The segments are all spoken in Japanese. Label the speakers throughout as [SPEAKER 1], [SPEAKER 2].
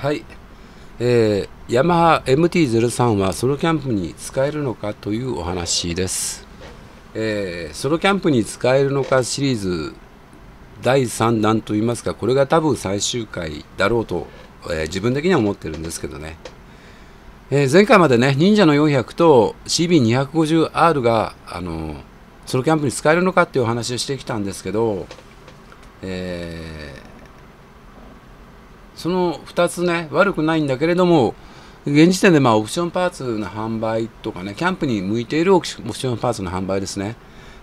[SPEAKER 1] はい、えー、ヤマハ MT-03 はソロキャンプに使えるのかというお話です、えー、ソロキャンプに使えるのかシリーズ第3弾といいますかこれが多分最終回だろうと、えー、自分的には思ってるんですけどね、えー、前回までね忍者の400と CB250R があのソロキャンプに使えるのかっていうお話をしてきたんですけど、えーその2つね悪くないんだけれども現時点でまあオプションパーツの販売とかねキャンプに向いているオプションパーツの販売ですね。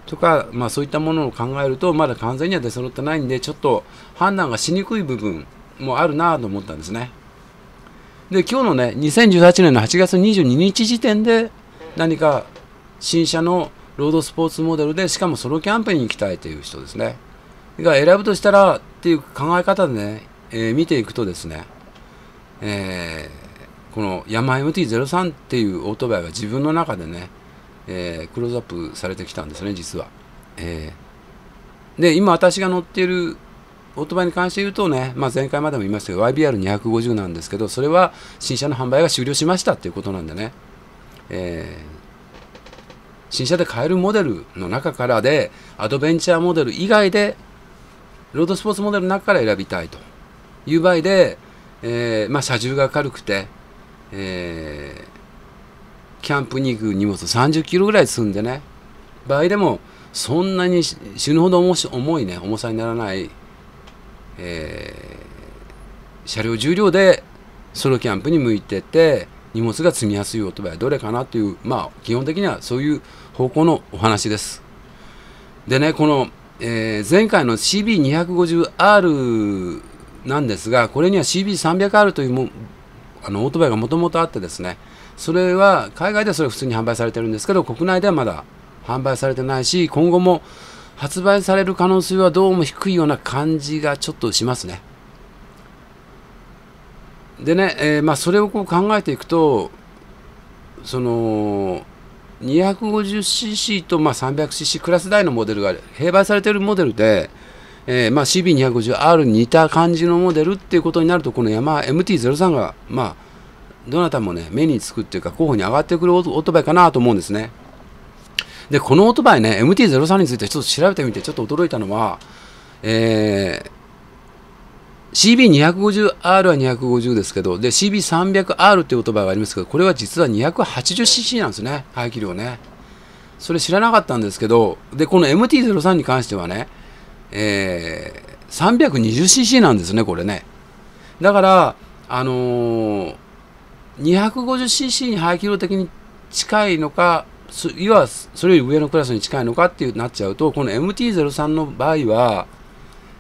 [SPEAKER 1] とか、まあ、そういったものを考えるとまだ完全には出揃ってないんでちょっと判断がしにくい部分もあるなと思ったんですね。で今日のね2018年の8月22日時点で何か新車のロードスポーツモデルでしかもソロキャンプに行きたいという人ですね。が選ぶとしたらっていう考え方でねえー、見ていくとですね、えー、このヤマ MT-03 っていうオートバイが自分の中でね、えー、クローズアップされてきたんですね実は、えー、で今私が乗っているオートバイに関して言うとね、まあ、前回までも言いましたけど YBR250 なんですけどそれは新車の販売が終了しましたっていうことなんでね、えー新車で買えるモデルの中からでアドベンチャーモデル以外でロードスポーツモデルの中から選びたいと。いう場合で、えー、まあ、車重が軽くて、えー、キャンプに行く荷物30キロぐらい積んでね、場合でも、そんなに死ぬほど重いね、重さにならない、えー、車両重量でソロキャンプに向いてて、荷物が積みやすいオートバイはどれかなという、まあ、基本的にはそういう方向のお話です。でね、この、えー、前回の CB250R なんですが、これには CB300R というもあのオートバイがもともとあってですね、それは海外ではそれ普通に販売されてるんですけど、国内ではまだ販売されてないし、今後も発売される可能性はどうも低いような感じがちょっとしますね。でね、えー、まあ、それをこう考えていくと、その 250cc とま 300cc クラス台のモデルが併売されているモデルで、えー、まあ、CB250R に似た感じのモデルっていうことになるとこのヤマ MT-03 がまあどなたもね目につくっていうか候補に上がってくるオートバイかなと思うんですね。でこのオートバイね MT-03 についてちょっと調べてみてちょっと驚いたのは、えー、CB250R は250ですけどで CB300R っていうオートバイがありますけどこれは実は 280cc なんですね排気量ね。それ知らなかったんですけどでこの MT-03 に関してはねえー、320cc なんですね、これね。だから、あのー、250cc に排気量的に近いのか、いわそれより上のクラスに近いのかっていうなっちゃうと、この MT-03 の場合は、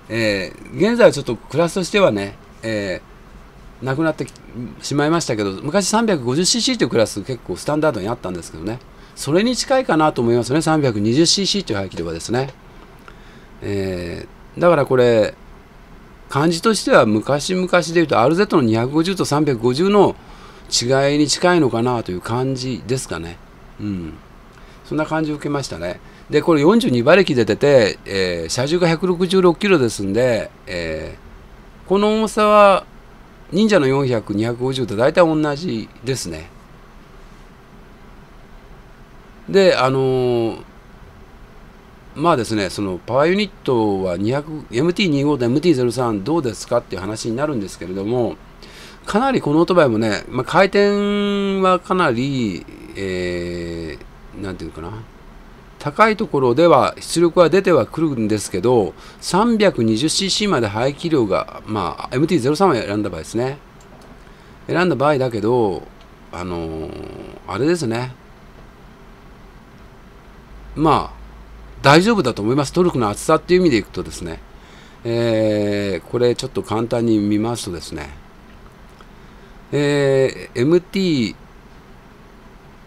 [SPEAKER 1] えー、現在ちょっとクラスとしてはね、えー、なくなってしまいましたけど、昔 350cc というクラス結構スタンダードにあったんですけどね、それに近いかなと思いますね、320cc という排気量はですね。えー、だからこれ漢字としては昔々で言うと RZ の250と350の違いに近いのかなという感じですかね。うん。そんな感じを受けましたね。で、これ42馬力で出て、えー、車重が166キロですんで、えー、この重さは忍者の400、250と大体同じですね。で、あのーまあですね、そのパワーユニットは MT25 と MT03 どうですかっていう話になるんですけれども、かなりこのオートバイもね、まあ、回転はかなり、えー、なんていうかな、高いところでは出力は出てはくるんですけど、320cc まで排気量が、まあ、MT03 は選んだ場合ですね。選んだ場合だけど、あのー、あれですね。まあ、大丈夫だと思います。トルクの厚さっていう意味でいくとですね、えー、これちょっと簡単に見ますとですね、えー、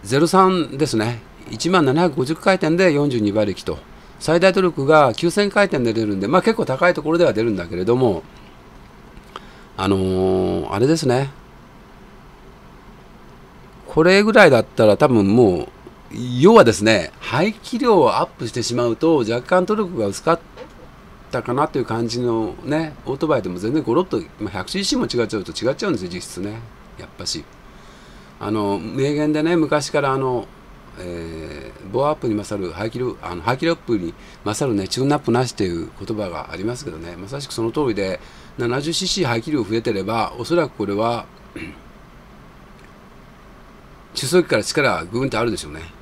[SPEAKER 1] MT03 ですね、1万750回転で42馬力と、最大トルクが9000回転で出るんで、まあ、結構高いところでは出るんだけれども、あのー、あれですね、これぐらいだったら多分もう要はですね排気量をアップしてしまうと若干トルクが薄かったかなという感じのねオートバイでも全然ゴロッと、まあ、100cc も違っちゃうと違っちゃうんですよ実質ね。やっぱし。あの名言でね昔からあの、えー、ボアアップに勝る排気量あの排気量アップに勝るねチューンナップなしという言葉がありますけどね。まさしくその通りで 70cc 排気量増えてればおそらくこれは中速機から力がグーンとあるでしょうね。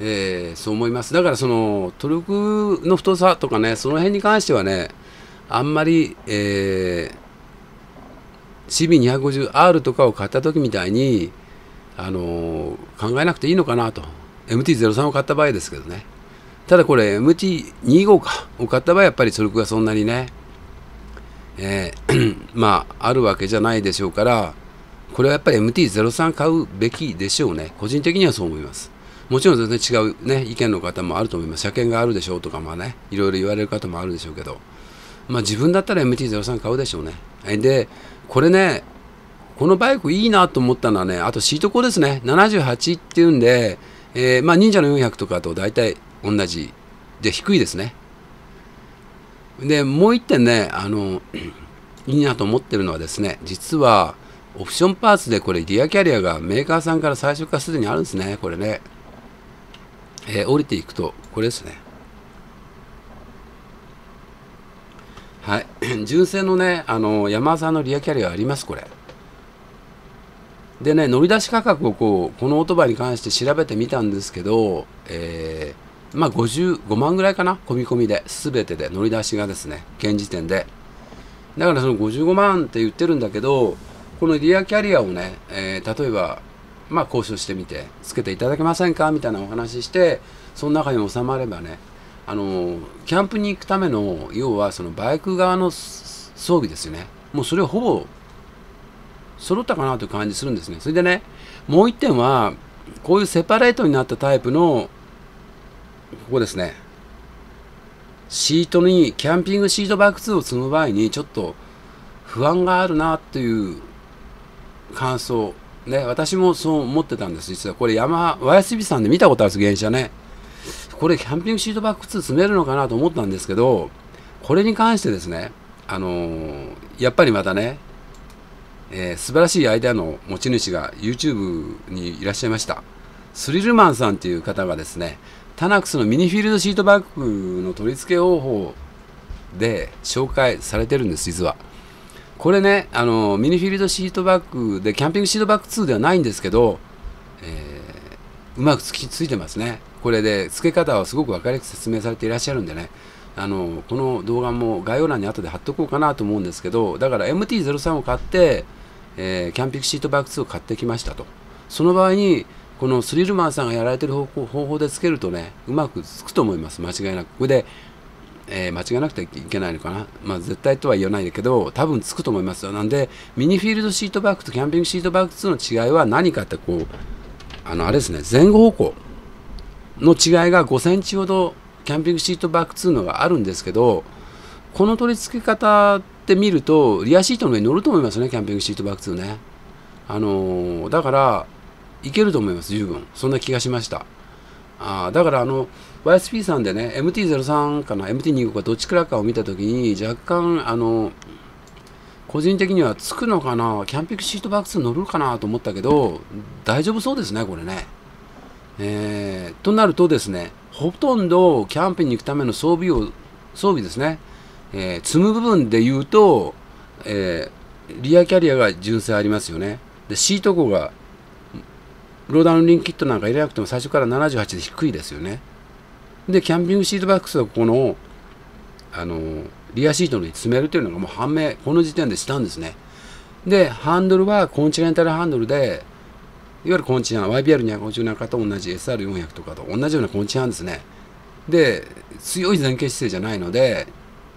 [SPEAKER 1] えー、そう思います。だからそのトルクの太さとかねその辺に関してはねあんまり、えー、CB250R とかを買った時みたいに、あのー、考えなくていいのかなと。MT-03 を買った場合ですけどね。ただこれ MT25 かを買った場合やっぱりトルクがそんなにね、えー、まああるわけじゃないでしょうからこれはやっぱり MT-03 買うべきでしょうね。個人的にはそう思います。もちろん全然違う、ね、意見の方もあると思います。車検があるでしょうとか、まあね、いろいろ言われる方もあるでしょうけど、まあ、自分だったら MT-03 買うでしょうね。で、これね、このバイクいいなと思ったのはね、あとシート高ですね、78っていうんで、えー、まあ、忍者の400とかと大体同じで低いですね。で、もう一点ね、あの、いいなと思ってるのはですね、実は、オプションパーツでこれリアキャリアがメーカーさんから最初からすでにあるんですね、これね。えー、降りていくと、これですね。はい。純正のね、あの、ヤマハさんのリアキャリアあります、これ。でね、乗り出し価格をこう、このオートバイに関して調べてみたんですけど、えー、まあ55万ぐらいかな、込み込みで、すべてで、乗り出しがですね、現時点で。だからその55万って言ってるんだけど、このリアキャリアをね、えー、例えばまあ、交渉してみてつけていただけませんか？みたいなお話ししてその中に収まればねあのキャンプに行くための要はそのバイク側の装備ですよね。もうそれほぼ揃ったかなという感じするんですね。それでねもう一点はこういうセパレートになったタイプのここですね。シートにキャンピングシートバック2を積む場合にちょっと不安があるなという感想ね、私もそう思ってたんです、実は。これ、ヤマハ、YSB さんで見たことあるんです、原車ね。これ、キャンピングシートバック2積めるのかなと思ったんですけど、これに関してですね、あのー、やっぱりまたね、えー、素晴らしいアイデアの持ち主が YouTube にいらっしゃいました。スリルマンさんという方がですね、タナックスのミニフィールドシートバッグの取り付け方法で紹介されてるんです、実は。これねあのミニフィールドシートバッグでキャンピングシートバッグ2ではないんですけど、えー、うまくつきついてますね。これで付け方はすごく分かりやすく説明されていらっしゃるんでね。あのこの動画も概要欄に後で貼っとこうかなと思うんですけどだから MT-03 を買って、えー、キャンピングシートバッグ2を買ってきましたと。その場合にこのスリルマンさんがやられてる方法でつけるとねうまくつくと思います。間違いなく。これでえー、間違えなくてはいけないのかな、まあ、絶対とは言わないんだけど多分つくと思いますよ。なんでミニフィールドシートバッグとキャンピングシートバッグ2の違いは何かってこうあのあれですね前後方向。の違いが5センチほどキャンピングシートバッグ2のがあるんですけどこの取り付け方って見るとリアシートの上に乗ると思いますねキャンピングシートバッグ2ね。あのー、だからいけると思います十分。そんな気がしました。あだからあの YSP さんでね MT-03 かな MT25 かどっちくらかを見たときに若干あの個人的にはつくのかなキャンピングシートバックス乗るかなと思ったけど大丈夫そうですねこれね、えー、となるとですねほとんどキャンプに行くための装備を装備ですね、えー、積む部分で言うと、えー、リアキャリアが純正ありますよね。でシート号がローダウンリンキットなんか入れなくても最初から78で低いですよね。でキャンピングシートバックスをこのあのリアシートに詰めるというのがもう判明この時点でしたんですね。でハンドルはコンチネンタルハンドルでいわゆるコンチハン YBR250 なんかと同じ SR400 とかと同じようなコンチハンですね。で強い前傾姿勢じゃないので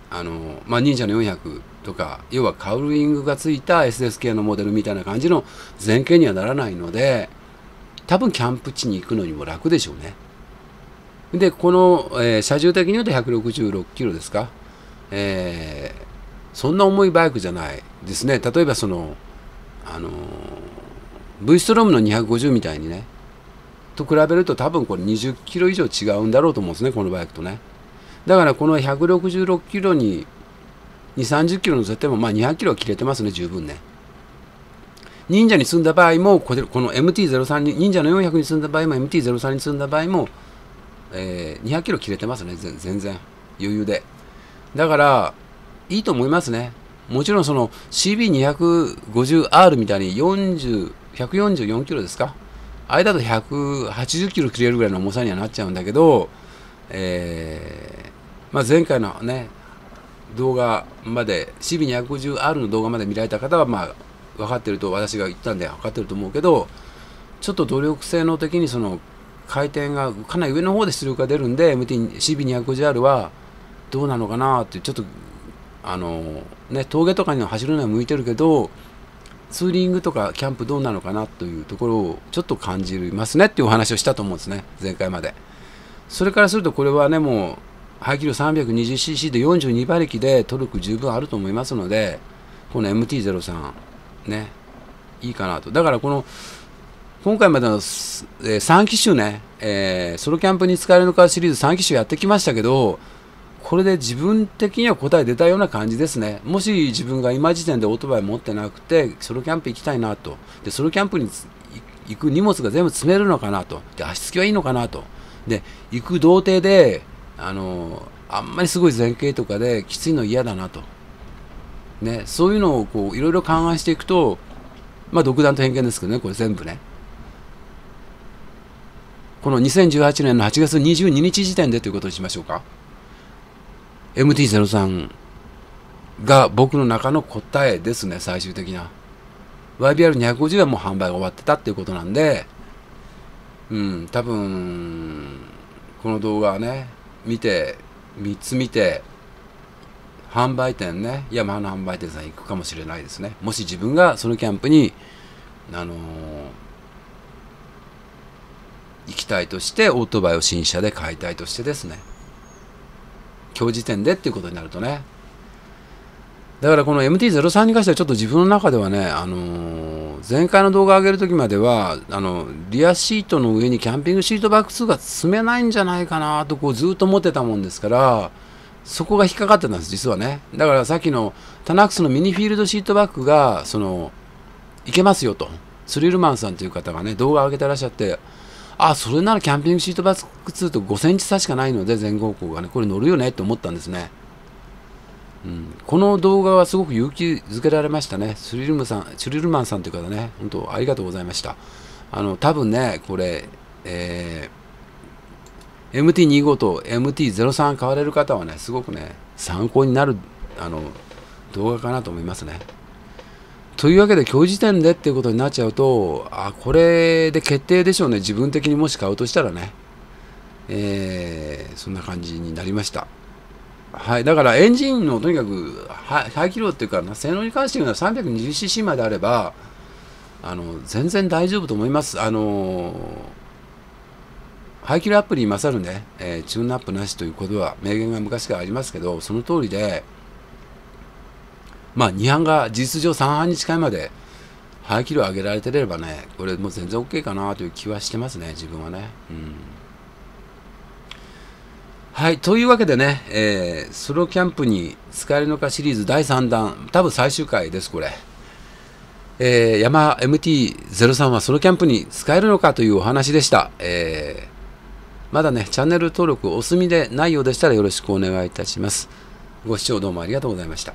[SPEAKER 1] あの、まあ、忍者の400とか要はカウルイングがついた SS 系のモデルみたいな感じの前傾にはならないので多分キャンプ地に行くのにも楽でしょうね。で、この、えー、車重的に言うと166キロですか？えー、そんな重いバイクじゃないですね。例えばその、あのー、V ストロームの250みたいにね、と比べると多分これ20キロ以上違うんだろうと思うんですね、このバイクとね。だからこの166キロに2、30キロ乗せても、まあ、200キロは切れてますね、十分ね。忍者に積んだ場合も、この MT-03 に、忍者の400に積んだ場合も、MT-03 に積んだ場合も、えー、200キロ切れてますね、全然、余裕で。だから、いいと思いますね。もちろんその CB250R みたいに40、144キロですか？あれだと180キロ切れるぐらいの重さにはなっちゃうんだけど、えーまあ、前回のね、動画まで CB250R の動画まで見られた方はまあ分かってると私が言ったんで分かってると思うけどちょっと努力性能的にその回転がかなり上の方で出力が出るんで MT-CB250R はどうなのかなってちょっとあのね峠とかに走るのは向いてるけどツーリングとかキャンプどうなのかなというところをちょっと感じますねっていうお話をしたと思うんですね前回まで。それからするとこれはねもう排気量 320cc で42馬力でトルク十分あると思いますのでこの MT-03 ねいいかなと。だからこの今回までの、えー、3機種ね、えー、ソロキャンプに使えるのかシリーズ3機種やってきましたけどこれで自分的には答え出たような感じですね。もし自分が今時点でオートバイ持ってなくて、ソロキャンプ行きたいなと。で、ソロキャンプに行く荷物が全部積めるのかなと。で、足つきはいいのかなと。で、行く童貞で、あのあんまりすごい前傾とかできついの嫌だなと、ね、そういうのをこういろいろ勘案していくと、まあ、独断と偏見ですけどね、これ全部ね。この2018年の8月22日時点でということにしましょうか。MT-03 が僕の中の答えですね、最終的な。YBR250 はもう販売が終わってたっていうことなんで、うん、多分、この動画はね、見て3つ見て販売店ねヤマハの販売店さん行くかもしれないですねもし自分がそのキャンプにあのー、きたいとしてオートバイを新車で買いたいとしてですね。今日時点でっていうことになるとね。だからこの MT-03 に関してはちょっと自分の中ではね、あのー、前回の動画上げるときまではあのリアシートの上にキャンピングシートバック2が積めないんじゃないかなとこうずっと思ってたもんですからそこが引っかかってたんです実はね。だからさっきのタナックスのミニフィールドシートバッグがそのいけますよと。スリルマンさんという方がね動画上げてらっしゃってあそれならキャンピングシートバッグ2と5センチ差しかないので全方がねこれ乗るよねって思ったんですねうん、この動画はすごく勇気づけられましたね。スリルムさん、スリルマンさんという方ね、本当ありがとうございました。あの、多分ね、これ、えー、MT25 と MT03 買われる方はね、すごくね、参考になる、あの、動画かなと思いますね。というわけで、今日時点でっていうことになっちゃうと、あ、これで決定でしょうね。自分的にもし買うとしたらね。えー、そんな感じになりました。はい、だからエンジンのとにかく排気量っていうか性能に関して言うのは 320cc まであればあの全然大丈夫と思います。あの排気量アップに勝るね、えー、チューンアップなしということは名言が昔からありますけどその通りでまあ2班が事実上3班に近いまで排気量上げられてればねこれもう全然 OK かなという気はしてますね自分はね。うんはい、というわけでね、えー、ソロキャンプに使えるのかシリーズ第3弾、多分最終回です、これ。えー、ヤマ MT-03 はソロキャンプに使えるのかというお話でした。えー、まだね、チャンネル登録お済みでないようでしたらよろしくお願いいたします。ご視聴どうもありがとうございました。